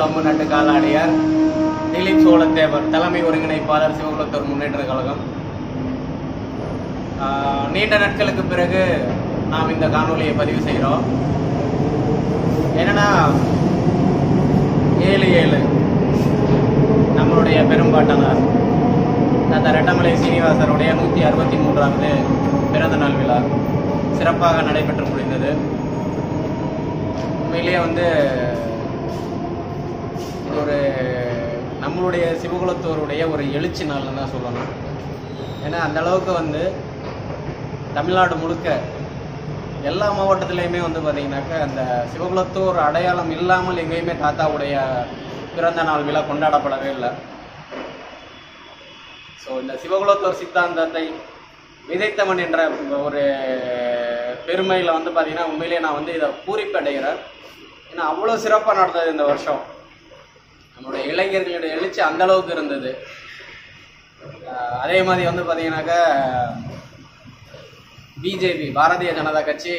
நான் நட்டு காலாடியார் திலீப் சோழத்தேவர் தலைமை ஒருங்கிணைப்பாளர் சிவகுலத்தூர் முன்னேற்ற கழகம். நீண்ட நாட்களுக்கு பிறகு நாம் இந்த காணொலியை பதிவு செய்கிறோம். என்னன்னா ஏழு ஏழு நம்மளுடைய பெரும்பாட்டனார் தாத்தா ரெட்டமலை சீனிவாசருடைய நூற்றி அறுபத்தி மூன்றாவது பிறந்த நாள் விழா சிறப்பாக நடைபெற்று முடிந்தது. உண்மையிலேயே வந்து ஒரு நம்மளுடைய சிவகுலத்தோருடைய ஒரு எழுச்சி நாள்னு தான் சொல்லணும். ஏன்னா அந்த அளவுக்கு வந்து தமிழ்நாடு முழுக்க எல்லா மாவட்டத்திலையுமே வந்து பார்த்திங்கனாக்கா அந்த சிவகுலத்தோர் அடையாளம் இல்லாமல் எங்கேயுமே தாத்தாவுடைய பிறந்த நாள் விழா கொண்டாடப்படவே இல்லை. ஸோ இந்த சிவகுலத்தோர் சித்தாந்தத்தை விதைத்தவன் என்ற ஒரு பெருமையில் வந்து பார்த்தீங்கன்னா உண்மையிலேயே நான் வந்து இதை பூரிப்படைகிறேன் ஏன்னா அவ்வளோ சிறப்பாக நடந்தது இந்த வருஷம். நம்மளுடைய இளைஞர்களுடைய எழுச்சி அந்த அளவுக்கு இருந்தது. அதே மாதிரி வந்து பார்த்தீங்கன்னாக்கா பிஜேபி பாரதிய ஜனதா கட்சி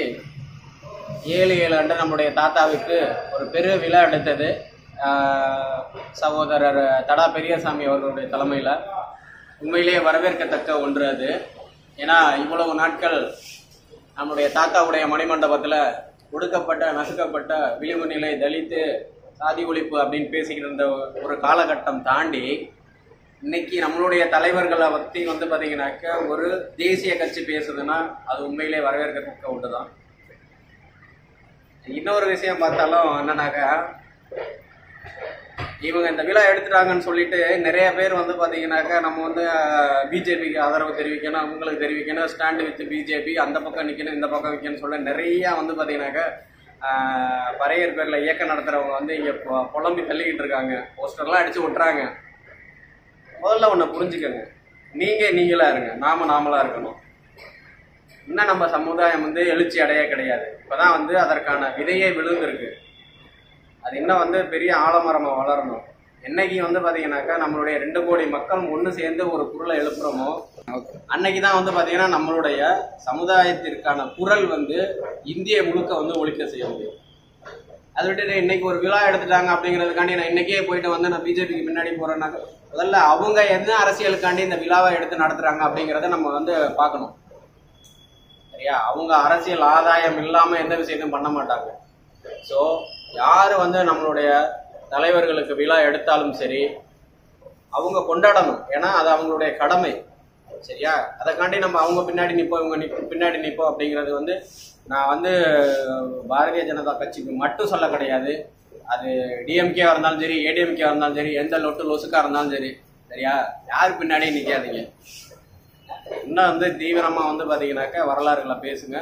ஏழு ஏழு அன்று நம்முடைய தாத்தாவுக்கு ஒரு பெரு விழா எடுத்தது. சகோதரர் தடா பெரியசாமி அவர்களுடைய தலைமையில். உண்மையிலேயே வரவேற்கத்தக்க ஒன்று அது. ஏன்னா இவ்வளவு நாட்கள் நம்முடைய தாத்தாவுடைய மணிமண்டபத்தில் ஒடுக்கப்பட்ட நசுக்கப்பட்ட விளிம்பு நிலை தலித்து சாதி ஒழிப்பு அப்படின்னு பேசிக்கிட்டு இருந்த ஒரு காலகட்டம் தாண்டி இன்னைக்கு நம்மளுடைய தலைவர்களை பற்றி வந்து பார்த்தீங்கன்னாக்க ஒரு தேசிய கட்சி பேசுதுன்னா அது உண்மையிலே வரவேற்கத்தக்க ஒன்று தான் இன்னொரு விஷயம் பார்த்தாலும் என்னன்னாக்கா இவங்க இந்த விழா எடுத்துட்டாங்கன்னு சொல்லிட்டு நிறைய பேர் வந்து பார்த்தீங்கன்னாக்கா நம்ம வந்து பிஜேபிக்கு ஆதரவு தெரிவிக்கணும் அவங்களுக்கு தெரிவிக்கணும் ஸ்டாண்டு வித் பிஜேபி அந்த பக்கம் நிற்கணும் இந்த பக்கம் நிற்கணும் சொல்ல நிறையா வந்து பார்த்தீங்கன்னாக்கா பறையர் பேரில் இயக்கம் நடத்துகிறவங்க வந்து இங்கே புலம்பி தள்ளிக்கிட்டு இருக்காங்க. போஸ்டர்லாம் அடித்து விட்டுறாங்க. முதல்ல ஒன்று புரிஞ்சுக்கங்க. நீங்கள் நீங்களாக இருங்க. நாம நாமளாக இருக்கணும். இன்னும் நம்ம சமுதாயம் வந்து எழுச்சி அடைய கிடையாது. இப்போ தான் வந்து அதற்கான விதையே விழுந்திருக்கு. அது இன்னும் வந்து பெரிய ஆலமரமாக வளரணும். என்னைக்கு வந்து பார்த்தீங்கன்னாக்கா நம்மளுடைய ரெண்டு கோடி மக்கள் ஒன்று சேர்ந்து ஒரு குரலை எழுப்புறோமோ அன்னைக்கு தான் வந்து பார்த்தீங்கன்னா நம்மளுடைய சமுதாயத்திற்கான குரல் வந்து இந்திய முழுக்க வந்து ஒழிக்க செய்ய முடியும். அதை விட்டு இன்னைக்கு ஒரு விழா எடுத்துட்டாங்க அப்படிங்கிறதுக்காண்டி நான் இன்னைக்கே போயிட்டு வந்து நான் பிஜேபிக்கு முன்னாடி போறேன்னாக்க முதல்ல அவங்க என்ன அரசியலுக்காண்டி இந்த விழாவை எடுத்து நடத்துறாங்க அப்படிங்கிறத நம்ம வந்து பார்க்கணும். சரியா? அவங்க அரசியல் ஆதாயம் இல்லாம எந்த விஷயத்தையும் பண்ண மாட்டாங்க. ஸோ யார் வந்து நம்மளுடைய தலைவர்களுக்கு விழா எடுத்தாலும் சரி அவங்க கொண்டாடணும். ஏன்னா அது அவங்களுடைய கடமை. சரியா? அதைக்காண்டி நம்ம அவங்க பின்னாடி நிற்போம் இவங்க நிப்ப பின்னாடி நிற்போம் அப்படிங்கிறது வந்து நான் வந்து பாரதிய ஜனதா கட்சிக்கு மட்டும் சொல்ல கிடையாது. அது டிஎம்கே இருந்தாலும் சரி ஏடிஎம்கே இருந்தாலும் சரி எந்த லொட்டு லொசுக்கா இருந்தாலும் சரி சரியா? யார் பின்னாடியும் நிற்காதீங்க இன்னும் வந்து தீவிரமாக வந்து பார்த்தீங்கன்னாக்கா வரலாறுகளை பேசுங்க.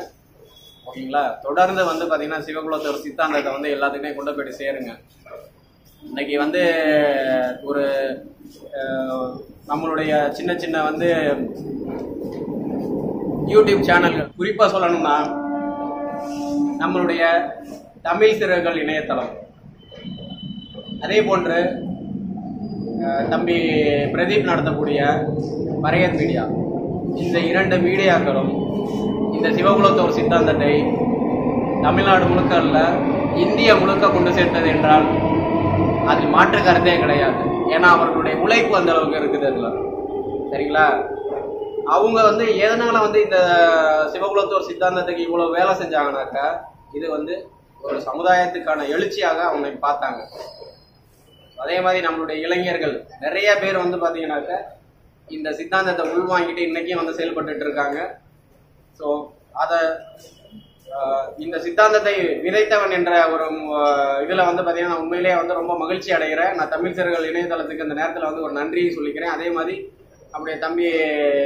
ஓகேங்களா? தொடர்ந்து வந்து பார்த்தீங்கன்னா சிவகுலத்தோட சித்தாந்தத்தை வந்து எல்லாத்துக்குமே கொண்டு போயிட்டு சேருங்க. இன்னைக்கு வந்து ஒரு நம்மளுடைய சின்ன சின்ன வந்து யூடியூப் சேனல்கள். குறிப்பாக சொல்லணும்னா நம்மளுடைய தமிழ் சிறுகள் இணையதளம். அதே போன்று தம்பி பிரதீப் நடத்தக்கூடிய பரையர் மீடியா. இந்த இரண்டு மீடியாக்களும் இந்த சிவகுலத்தோர் சித்தாந்தத்தை தமிழ்நாடு முழுக்க அல்ல இந்திய முழுக்க கொண்டு சேர்த்தது என்றால் அதில் மாற்று கருத்தே கிடையாது. ஏன்னா அவர்களுடைய உழைப்பு அந்த அளவுக்கு இருக்குது அதில். சரிங்களா? அவங்க வந்து எதனால வந்து இந்த சிவகுலத்தோர் சித்தாந்தத்துக்கு இவ்வளோ வேலை செஞ்சாங்கனாக்கா இது வந்து ஒரு சமுதாயத்துக்கான எழுச்சியாக அவங்க பார்த்தாங்க. அதே மாதிரி நம்மளுடைய இளைஞர்கள் நிறைய பேர் வந்து பாத்தீங்கன்னாக்கா இந்த சித்தாந்தத்தை உள்வாங்கிட்டு இன்னைக்கும் வந்து செயல்பட்டு இருக்காங்க. ஸோ அதை இந்த சித்தாந்தத்தை விதைத்தவன் என்ற ஒரு இதில் இதுல வந்து பாத்தீங்கன்னா உண்மையிலேயே வந்து ரொம்ப மகிழ்ச்சி அடைகிறேன். நான் தமிழ் சிறுகள் இணையதளத்துக்கு இந்த நேரத்தில் வந்து ஒரு நன்றியை சொல்லிக்கிறேன். அதே மாதிரி அப்படியே தம்பி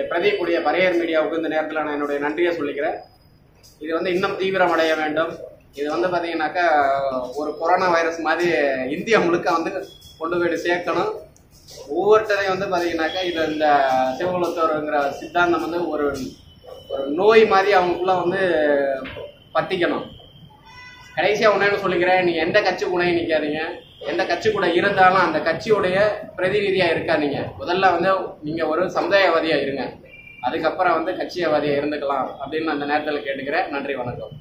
பிரதீப் உடைய பரையர் மீடியாவுக்கு இந்த நேரத்தில் நான் என்னுடைய நன்றியை சொல்லிக்கிறேன். இது வந்து இன்னும் தீவிரம் அடைய வேண்டும். இது வந்து பாத்தீங்கன்னாக்கா ஒரு கொரோனா வைரஸ் மாதிரி இந்தியா முழுக்க வந்து கொண்டு போய் சேர்க்கணும். ஒவ்வொருத்தரையும் வந்து பாத்தீங்கன்னாக்கா இது இந்த சிவகுலத்தோருங்கிற சித்தாந்தம் வந்து ஒரு ஒரு நோய் மாதிரி அவங்களுக்குள்ள வந்து பத்திக்கணும். கடைசியாக ஒண்ணு சொல்லிக்கிறேன்? நீ எந்த கட்சி கூட நிற்காதீங்க எந்த கட்சி கூட இருந்தாலும் அந்த கட்சியுடைய பிரதிநிதியாக இருக்காதீங்க. முதல்ல வந்து நீங்கள் ஒரு சமுதாயவாதியாக இருங்க. அதுக்கப்புறம் வந்து கட்சியவாதியாக இருந்துக்கலாம் அப்படின்னு அந்த நேரத்தில் கேட்டுக்கிறேன். நன்றி வணக்கம்.